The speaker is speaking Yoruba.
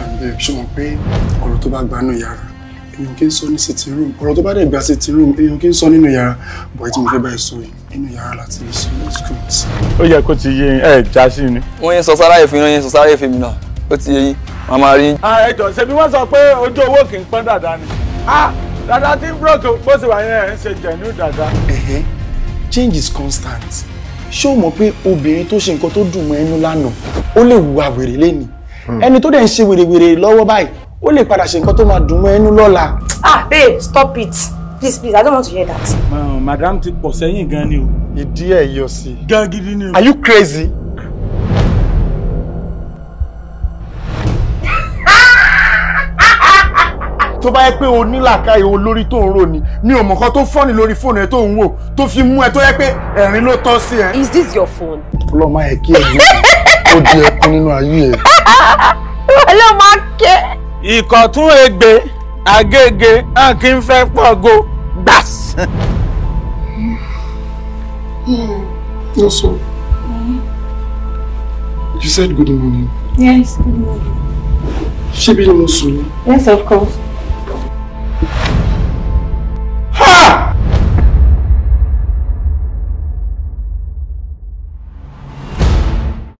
àbẹ̀ ṣọmọ pé ọ̀rọ̀ tó bá gbanú yàrá èèyàn kì í sọ ní sitting room ọ̀rọ̀ tó bá dẹ̀ gba sitting room èèyàn kì í sọ nínú yàrá bọ̀ ẹ́ tí mo fẹ́ báyìí sọ yìí nínú yàrá láti lè sọ ní script. ó yẹ kó ti yé ẹ já sí ni. wọ́n yẹn sọ sáráyè fún yín yẹn sọ sáráyè fún mi náà ó ti yé yín màá máa rí. ẹ jọ ṣebí wọ́n sọ pé ojú owó kì í pọ́n dàda ni. Dàda tí broke bó ṣe wà yẹn ẹ̀ ń ṣe jẹ̀nú. Ẹ̀hẹ́, change is constant ṣé o mọ̀ pé obìnrin tó ṣe nǹkan tó dùn mọ́ ẹnu lánàá ó lè hùwà wèrè lẹ́nìí ẹni tó dẹ̀ ń ṣe wèrèwèrè lọ́wọ́ báyìí ó lè padà ṣe nǹkan tó máa dùn mọ́ ẹnu lọ́la. Ah, babe, stop it. Please, please, I don't want to hear that. madam ti pọ̀ sẹ́yìn gan ni o. ìdí ẹ̀ yọ sí gan gidi ni o. Are you crazy? Tó bá yẹ pé o nílàkàyè olórí tó ń rò ní mi ò mọ̀ kan tó fọ́ọ̀nì lórí fóònù ẹ tó ń wò tó fi mú ẹ tó yẹ pé ẹ̀rín ló tọ́ sí ẹ. Is this your phone? ọlọ́mọ ẹ̀ kí ẹ̀rín ó di ẹkún nínú ayé ẹ̀. Hello, Marke. ìkọ̀tún egbe agége hàn kí n fẹ́ pọ̀go gbàs. Also, you said good morning. Yes, good morning. ṣé bí ni mo sùn ni? Yes, of course.